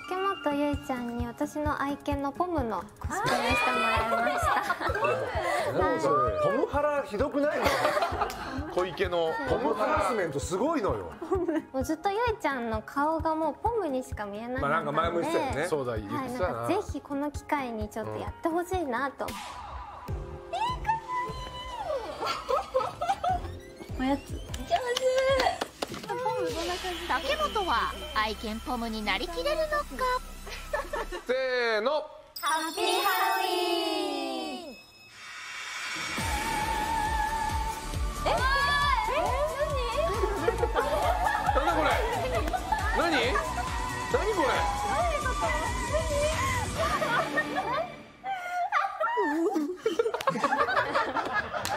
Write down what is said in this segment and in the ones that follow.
竹本ゆいちゃんに私の愛犬のポムのコスプレしてもらいました。なんかそれポムハラひどくないの小池のポムハラスメントすごいのよ。もうずっとゆいちゃんの顔がもうポムにしか見えなかったまあなんか前も言ってたよね。そうだ言っはい、てたな。なんかぜひこの機会にちょっとやってほしいなと、おやつ竹本は愛犬ポムになりきれるのか？せーの。ハッピーハロウィーンなんだこれ？何？何これ？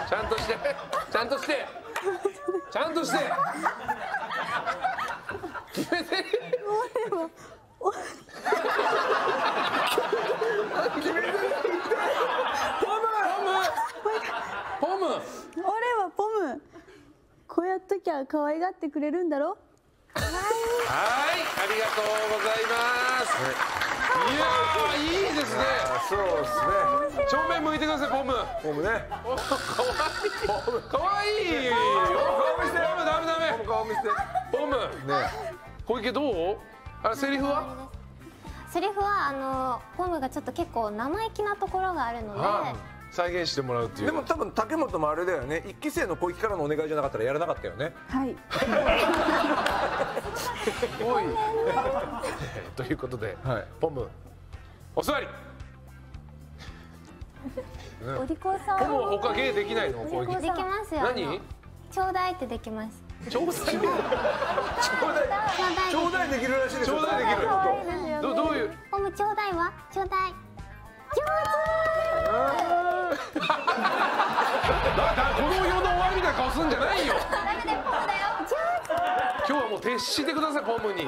ちゃんとしてちゃんとしてちゃんとして決めてポム俺はポムこうやっときゃ可愛がってくれるんだろ？はい、ありがとうございます。いやー、いいですね。そうですね正面向いてください、ポム。ポムねおかわいい。かわいいよ。顔見せてダメダメダメ。顔見せてポム。ね小池どう？あれセリフは？セリフはあのポムがちょっと結構生意気なところがあるので、あ再現してもらうっていう。でも多分竹本もあれだよね一期生の小池からのお願いじゃなかったらやらなかったよねはい おい。ということで、はい ポムお座り。お利口さんポムは他芸できないの？小池。できますよ何？ちょうだいってできますちょうだい。ちょうだいちょうだいできるらしいですよちょうだいできるどどういう？ポムちょうだいは？ちょうだい上だだこの世の終わりみたいな顔すんじゃないよ。手ダメだよポムだよ。上今日はもう徹してくださいポムに